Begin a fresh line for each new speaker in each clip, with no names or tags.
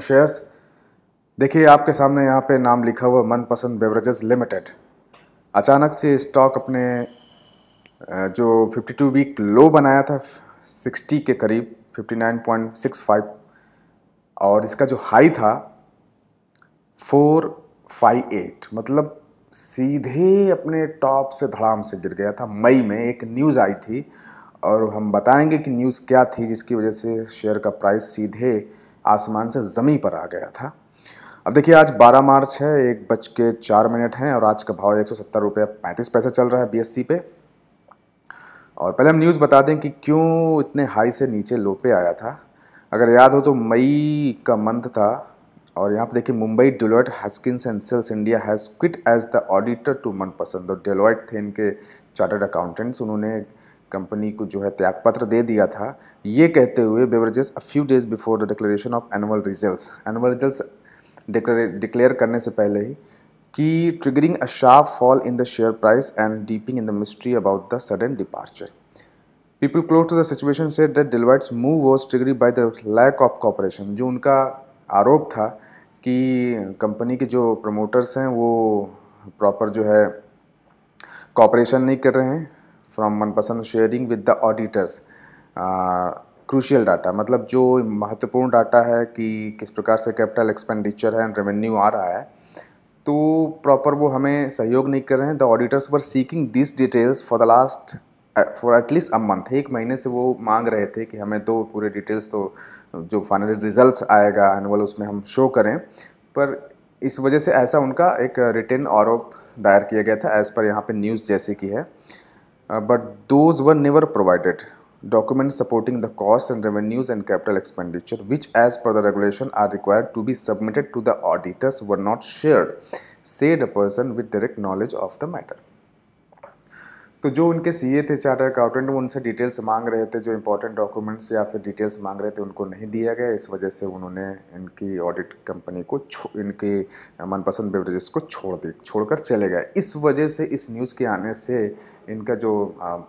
Shares देखिए, आपके सामने यहाँ पे नाम लिखा हुआ मनपसंद बेवरेजेस लिमिटेड अचानक से स्टॉक अपने जो 52 वीक लो बनाया था 60 के करीब 59.65 और इसका जो हाई था 458 मतलब सीधे अपने टॉप से धड़ाम से गिर गया था। मई में एक न्यूज़ आई थी, और हम बताएँगे कि न्यूज़ क्या थी, जिसकी वजह से शेयर का प्राइस सीधे आसमान से ज़मीन पर आ गया था। अब देखिए, आज 12 मार्च है, एक बज के चार मिनट हैं और आज का भाव एक सौ सत्तर रुपये पैंतीस पैसे चल रहा है बीएससी पे। और पहले हम न्यूज़ बता दें कि क्यों इतने हाई से नीचे लो पे आया था। अगर याद हो तो मई का मंथ था और यहाँ पर देखिए, Mumbai Deloitte Haskins and Sells India has quit as the auditor to Manpasand और डेलोइट थे इनके चार्टर्ड अकाउंटेंट्स उन्होंने कंपनी को जो है त्यागपत्र दे दिया था, ये कहते हुए beverages a few days before the declaration of annual results annual results declare करने से पहले ही कि triggering a sharp fall in the share price and deepening in the mystery about the sudden departure people close to the situation से that Deloitte's move was triggered by the lack of cooperation जो उनका आरोप था कि company के जो promoters हैं वो प्रॉपर जो है कॉपरेशन नहीं कर रहे हैं। From Manpasand sharing with the auditors crucial data मतलब जो महत्वपूर्ण डाटा है कि किस प्रकार से कैपिटल एक्सपेंडिचर है एंड रेवेन्यू आ रहा है तो प्रॉपर वो हमें सहयोग नहीं कर रहे हैं। The auditors were seeking this details for the last for at least a month एक महीने से वो मांग रहे थे कि हमें तो पूरे डिटेल्स तो जो फाइनल रिजल्ट्स आएगा एनुअल उसमें हम शो करें। पर इस वजह से ऐसा उनका एक रिटर्न आरोप दायर किया गया था एज़ पर यहाँ पे न्यूज़ जैसे की है। Uh, but those were never provided. Documents supporting the costs and revenues and capital expenditure, which as per the regulation are required to be submitted to the auditors, were not shared, said a person with direct knowledge of the matter. तो जो उनके CA थे charter accountant वो उनसे details मांग रहे थे, जो इंपॉर्टेंट डॉक्यूमेंट्स या फिर डिटेल्स मांग रहे थे, उनको नहीं दिया गया। इस वजह से उन्होंने इनकी ऑडिट कंपनी को इनके मनपसंद बेवरेजेस को छोड़ दी, छोड़कर चले गए। इस वजह से, इस न्यूज़ के आने से इनका जो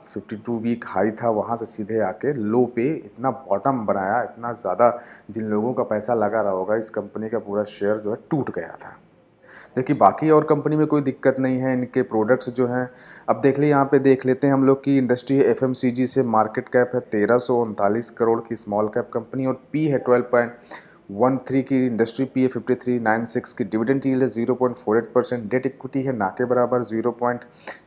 फिफ्टी टू वीक हाई था, वहाँ से सीधे आके लो पे इतना बॉटम बनाया, इतना ज़्यादा जिन लोगों का पैसा लगा रहा होगा, इस कंपनी का पूरा शेयर जो है टूट गया था। देखिए, बाकी और कंपनी में कोई दिक्कत नहीं है, इनके प्रोडक्ट्स जो हैं। अब देख लीजिए, यहाँ पे देख लेते हैं हम लोग की इंडस्ट्री है एफएमसीजी से मार्केट कैप है तेरह करोड़ की स्मॉल कैप कंपनी और पी है ट्वेल्व वन थ्री की इंडस्ट्री पी है फिफ्टी थ्री नाइन सिक्स की डिविडेंड यील्ड है zero point four eight percent debt equity है ना के बराबर zero point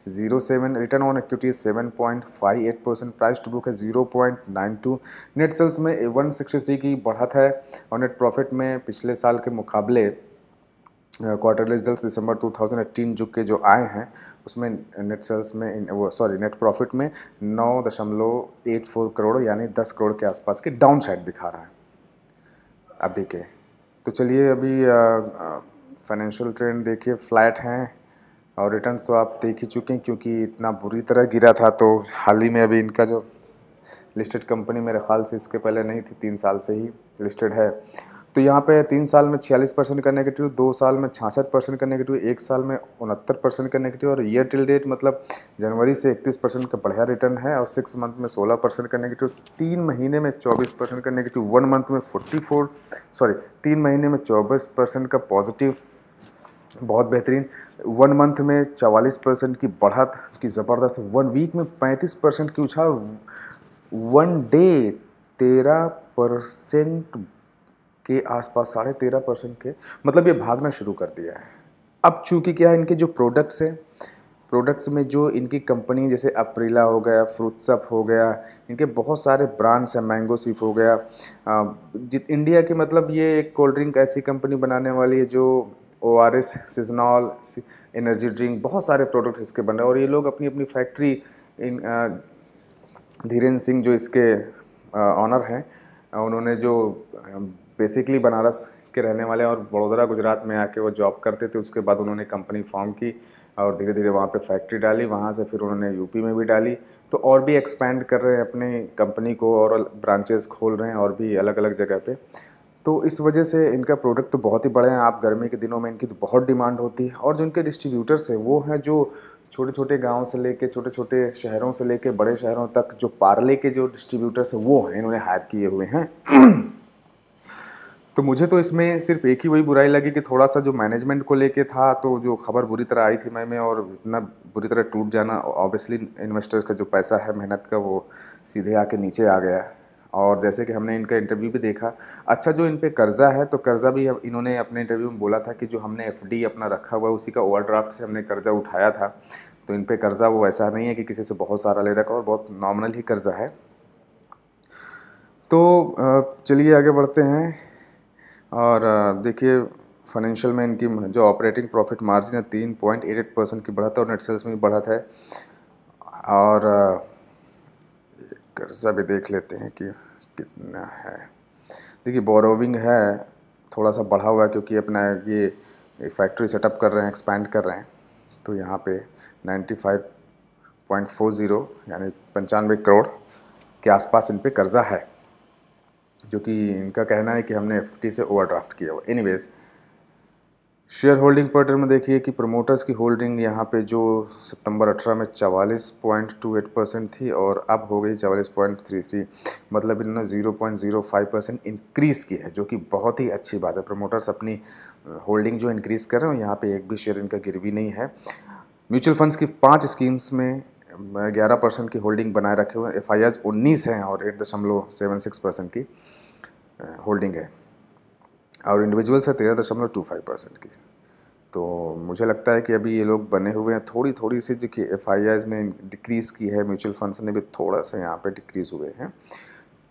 zero seven return on equity है seven point five eight percent price to book है zero point nine two net sales में one sixty three की बढ़त है और नेट प्रॉफिट में पिछले साल के मुकाबले क्वार्टर रिज़ल्ट दिसंबर 2018 जो के जो आए हैं, उसमें नेट सेल्स में वो सॉरी नेट प्रॉफिट में नौ दशमलव एट फोर करोड़ यानी दस करोड़ के आसपास के डाउन साइड दिखा रहा है। अभी के। तो चलिए अभी फाइनेंशियल ट्रेंड देखिए फ्लैट हैं और रिटर्न्स तो आप देख ही चुके हैं क्योंकि इतना बुरी तरह गिरा था तो हाल ही में अभी इनका जो लिस्टेड कंपनी मेरे ख्याल से इसके पहले नहीं थी, तीन साल से ही लिस्टेड है। तो यहाँ पे तीन साल में छियालीस परसेंट का नेगेटिव दो साल में छाछठ परसेंट का नेगेटिव एक साल में उनहत्तर परसेंट का नेगेटिव और ईयर टिल डेट मतलब जनवरी से इकतीस परसेंट का बढ़िया रिटर्न है और सिक्स मंथ में सोलह परसेंट का नेगेटिव तीन महीने में चौबीस परसेंट का नेगेटिव वन मंथ में फोर्टी फोर सॉरी तीन महीने में चौबीस परसेंट का पॉजिटिव बहुत बेहतरीन वन मंथ में चवालीस परसेंट की बढ़त, की ज़बरदस्त वन वीक में पैंतीस परसेंट की उछाल वन डे तेरह परसेंट के आसपास साढ़े तेरह परसेंट के मतलब ये भागना शुरू कर दिया है। अब चूँकि क्या है इनके जो प्रोडक्ट्स हैं प्रोडक्ट्स में जो इनकी कंपनी जैसे अप्रीला हो गया फ्रूट्सअप हो गया, इनके बहुत सारे ब्रांड्स हैं मैंगो सिप हो गया जित इंडिया के मतलब ये एक कोल्ड ड्रिंक ऐसी कंपनी बनाने वाली है जो O R S seasonal energy drink बहुत सारे प्रोडक्ट्स इसके बन रहे हैं। और ये लोग अपनी अपनी फैक्ट्री इन धीरेन्द्र सिंह जो इसके ऑनर हैं उन्होंने जो बेसिकली बनारस के रहने वाले और बड़ोदरा गुजरात में आके वो जॉब करते थे, उसके बाद उन्होंने कंपनी फॉर्म की और धीरे धीरे वहाँ पे फैक्ट्री डाली, वहाँ से फिर उन्होंने यूपी में भी डाली। तो और भी एक्सपेंड कर रहे हैं अपनी कंपनी को और ब्रांचेस खोल रहे हैं और भी अलग अलग जगह पे। तो इस वजह से इनका प्रोडक्ट तो बहुत ही बड़े हैं। आप गर्मी के दिनों में इनकी तो बहुत डिमांड होती है और जो इनके डिस्ट्रीब्यूटर्स हैं, वो हैं जो छोटे छोटे गाँव से लेके छोटे छोटे शहरों से लेके, बड़े शहरों तक जो पार्ले के जो डिस्ट्रीब्यूटर्स हैं, वो हैं, इन्होंने हायर किए हुए हैं। तो मुझे तो इसमें सिर्फ़ एक ही वही बुराई लगी कि थोड़ा सा जो मैनेजमेंट को लेके था तो जो खबर बुरी तरह आई थी मैं में और इतना बुरी तरह टूट जाना ऑब्वियसली इन्वेस्टर्स का जो पैसा है, मेहनत का, वो सीधे आके नीचे आ गया। और जैसे कि हमने इनका इंटरव्यू भी देखा। अच्छा जो इन पर कर्ज़ा है तो कर्ज़ा भी इन्होंने अपने इंटरव्यू में बोला था कि जो हमने एफडी अपना रखा हुआ है, उसी का ओवरड्राफ्ट से हमने कर्ज़ा उठाया था। तो इन पर कर्ज़ा वो ऐसा नहीं है कि किसी से बहुत सारा ले रखा और बहुत नॉर्मल ही कर्ज़ा है। तो चलिए आगे बढ़ते हैं। और देखिए फाइनेंशियल में इनकी जो ऑपरेटिंग प्रॉफिट मार्जिन है, तीन पॉइंट एट एट परसेंट की बढ़त है और नेट सेल्स में भी बढ़त है। और कर्जा भी देख लेते हैं कि कितना है। देखिए बोरोविंग है थोड़ा सा बढ़ा हुआ है क्योंकि अपना ये फैक्ट्री सेटअप कर रहे हैं एक्सपैंड कर रहे हैं। तो यहाँ पे 95.40 यानी पंचानवे करोड़ के आसपास इन पे कर्ज़ा है। जो कि इनका कहना है कि हमने एफटी से ओवरड्राफ्ट किया हुआ। एनीवेज़ शेयर होल्डिंग पैटर्न में देखिए कि प्रमोटर्स की होल्डिंग यहाँ पे जो सितंबर 18 में चवालीस पॉइंट टू एट परसेंट थी और अब हो गई चवालीस पॉइंट थ्री थ्री मतलब इन्होंने zero point zero five percent increase की है, जो कि बहुत ही अच्छी बात है। प्रमोटर्स अपनी होल्डिंग जो इंक्रीज़ कर रहे हैं, यहाँ पे एक भी शेयर इनका गिरवी नहीं है। म्यूचुअल फंड्स की पाँच स्कीम्स में ग्यारह परसेंट की होल्डिंग बनाए रखे हुए एफ़ आई उन्नीस हैं और एट दशमलव सेवन सिक्स परसेंट की होल्डिंग है। और इंडिविजुअल्स है तेरह दशमलव टू फाइव परसेंट की। तो मुझे लगता है कि अभी ये लोग बने हुए हैं थोड़ी थोड़ी सी जो कि एफ़ ने डिक्रीज़ की है म्यूचुअल फंड्स ने भी थोड़ा सा यहाँ पे डिक्रीज़ हुए हैं।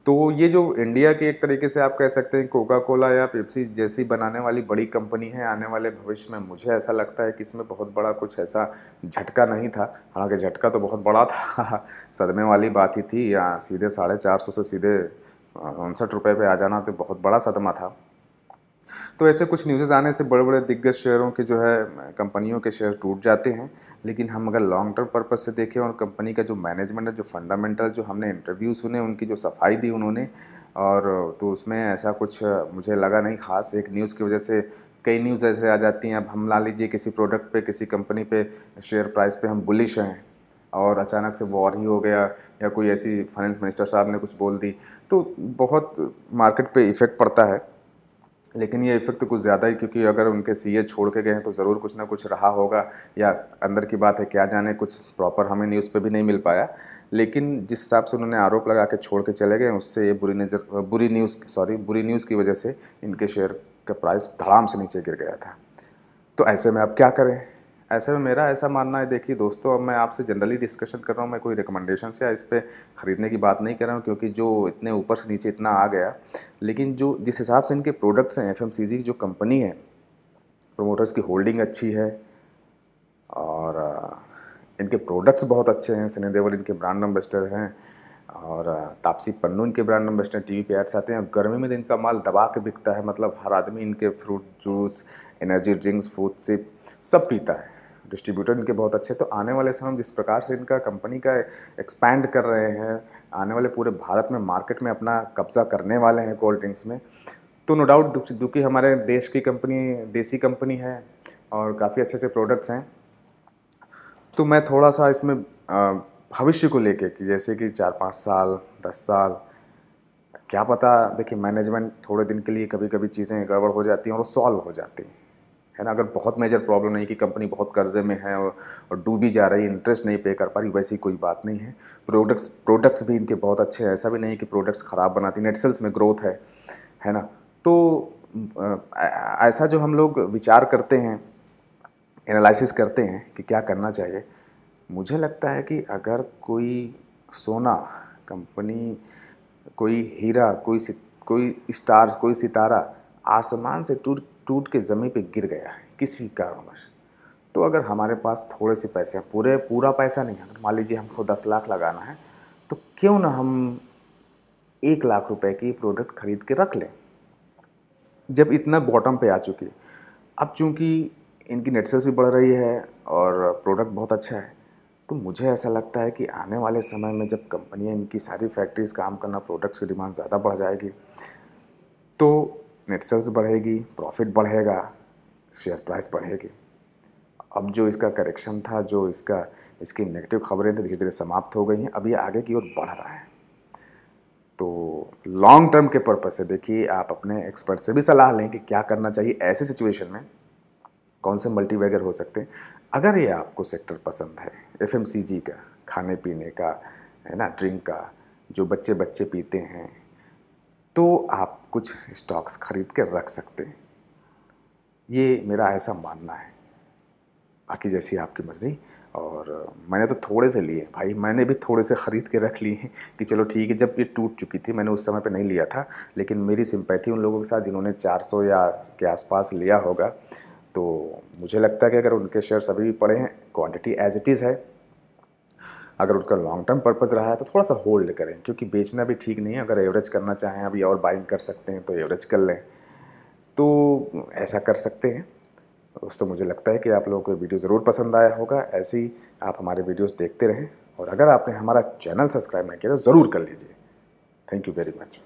तो ये जो इंडिया के एक तरीके से आप कह सकते हैं कोका कोला या पेप्सी जैसी बनाने वाली बड़ी कंपनी है, आने वाले भविष्य में मुझे ऐसा लगता है कि इसमें बहुत बड़ा कुछ ऐसा झटका नहीं था। हालाँकि झटका तो बहुत बड़ा था, सदमे वाली बात ही थी या सीधे साढ़े चार सौ से सीधे, उनसठ रुपये पे आ जाना तो बहुत बड़ा सदमा था। तो ऐसे कुछ न्यूज़ आने से बड़े बड़े दिग्गज शेयरों के जो है, कंपनियों के शेयर टूट जाते हैं। लेकिन हम अगर लॉन्ग टर्म पर्पज़ से देखें और कंपनी का जो मैनेजमेंट है, जो फंडामेंटल जो हमने इंटरव्यू सुने, उनकी जो सफ़ाई दी उन्होंने, और तो उसमें ऐसा कुछ मुझे लगा नहीं ख़ास एक न्यूज़ की वजह से। कई न्यूज़ ऐसे आ जाती हैं, अब हम ला लीजिए किसी प्रोडक्ट पे, किसी कंपनी पे शेयर प्राइस पे हम बुलिश हैं, और अचानक से वॉर ही हो गया, या कोई ऐसी फाइनेंस मिनिस्टर साहब ने कुछ बोल दी तो बहुत मार्केट पे इफ़ेक्ट पड़ता है। लेकिन ये इफ़ेक्ट तो कुछ ज़्यादा ही, क्योंकि अगर उनके सीए छोड़ के गए हैं तो ज़रूर कुछ ना कुछ रहा होगा, या अंदर की बात है क्या जाने, कुछ प्रॉपर हमें न्यूज़ पे भी नहीं मिल पाया। लेकिन जिस हिसाब से उन्होंने आरोप लगा के छोड़ के चले गए, उससे ये बुरी नज़र, बुरी न्यूज़ सॉरी बुरी न्यूज़ की वजह से इनके शेयर का प्राइस धड़ाम से नीचे गिर गया था। तो ऐसे में अब क्या करें? ऐसे में मेरा ऐसा मानना है, देखिए दोस्तों, अब मैं आपसे जनरली डिस्कशन कर रहा हूँ, मैं कोई रिकमेंडेशन से या इस पर ख़रीदने की बात नहीं कर रहा हूँ, क्योंकि जो इतने ऊपर से नीचे इतना आ गया, लेकिन जो जिस हिसाब से इनके प्रोडक्ट्स हैं एफएमसीजी की जो कंपनी है प्रोमोटर्स की होल्डिंग अच्छी है, और इनके प्रोडक्ट्स बहुत अच्छे हैं, सनी देवल इनके ब्रांड एम्बेसडर हैं, और तापसी पन्नू इनके ब्रांड एम्बेसडर टी वी पे एड्स आते हैं गर्मी में तो इनका माल दबा के बिकता है मतलब हर आदमी इनके fruit juice energy drinks food sip सब पीता है। डिस्ट्रीब्यूटर इनके बहुत अच्छे तो आने वाले समय जिस प्रकार से इनका कंपनी का एक्सपैंड कर रहे हैं, आने वाले पूरे भारत में मार्केट में अपना कब्ज़ा करने वाले हैं कोल्ड ड्रिंक्स में तो नो डाउट दुखी हमारे देश की कंपनी देसी कंपनी है और काफ़ी अच्छे अच्छे प्रोडक्ट्स हैं। तो मैं थोड़ा सा इसमें भविष्य को लेके कि जैसे कि चार पाँच साल, दस साल, क्या पता, देखिए मैनेजमेंट थोड़े दिन के लिए कभी कभी चीज़ें गड़बड़ हो जाती हैं और सॉल्व हो जाती हैं। है ना? अगर बहुत मेजर प्रॉब्लम नहीं कि कंपनी बहुत कर्जे में है और, और डूबी जा रही है इंटरेस्ट नहीं पे कर पा रही वैसी कोई बात नहीं है। प्रोडक्ट्स प्रोडक्ट्स भी इनके बहुत अच्छे हैं। ऐसा भी नहीं कि प्रोडक्ट्स ख़राब बनाती। नेट सेल्स में ग्रोथ है है ना? तो ऐसा जो हम लोग विचार करते हैं एनालिसिस करते हैं कि क्या करना चाहिए मुझे लगता है कि अगर कोई सोना कंपनी कोई हीरा कोई कोई स्टार्स कोई सितारा आसमान से टूट टूट के ज़मीन पे गिर गया है, किसी कारणवश। तो अगर हमारे पास थोड़े से पैसे हैं, पूरे, पूरा पैसा नहीं है, अगर मान लीजिए हमको दस लाख लगाना है तो क्यों ना हम एक लाख रुपए की प्रोडक्ट खरीद के रख लें? जब इतना बॉटम पे आ चुकी अब चूँकि इनकी नेट सेल्स भी बढ़ रही है और प्रोडक्ट बहुत अच्छा है तो मुझे ऐसा लगता है कि आने वाले समय में जब कंपनियाँ इनकी सारी फैक्ट्रीज़ काम करना प्रोडक्ट्स की डिमांड ज़्यादा बढ़ जाएगी तो नेट सेल्स बढ़ेगी प्रॉफिट बढ़ेगा शेयर प्राइस बढ़ेगी। अब जो इसका करेक्शन था, जो इसका, इसकी नेगेटिव खबरें थी धीरे धीरे समाप्त हो गई हैं, अब ये आगे की ओर बढ़ रहा है। तो लॉन्ग टर्म के पर्पज से देखिए, आप अपने एक्सपर्ट से भी सलाह लें कि क्या करना चाहिए ऐसे सिचुएशन में, कौन से मल्टी वैगर हो सकते हैं। अगर ये आपको सेक्टर पसंद है एफएमसीजी का खाने पीने का है ना ड्रिंक का, जो बच्चे बच्चे पीते हैं तो आप कुछ स्टॉक्स खरीद के रख सकते हैं। ये मेरा ऐसा मानना है। बाकी जैसी आपकी मर्ज़ी। और मैंने तो थोड़े से लिए भाई। मैंने भी थोड़े से ख़रीद के रख लिए कि चलो ठीक है, जब ये टूट चुकी थी मैंने उस समय पे नहीं लिया था। लेकिन मेरी सिंपैथी उन लोगों के साथ जिन्होंने 400 या के आसपास लिया होगा। तो मुझे लगता है कि अगर उनके शेयर्स अभी भी पड़े हैं क्वांटिटी एज इट इज़ है अगर उनका लॉन्ग टर्म पर्पज़ रहा है तो थोड़ा सा होल्ड करें, क्योंकि बेचना भी ठीक नहीं है। अगर एवरेज करना चाहें, अभी और बाइंग कर सकते हैं तो एवरेज कर लें। तो ऐसा कर सकते हैं। दोस्तों, मुझे लगता है कि आप लोगों को वीडियो ज़रूर पसंद आया होगा। ऐसे ही आप हमारे वीडियोस देखते रहें। और अगर आपने हमारा चैनल सब्सक्राइब नहीं किया तो ज़रूर कर लीजिए। Thank you very much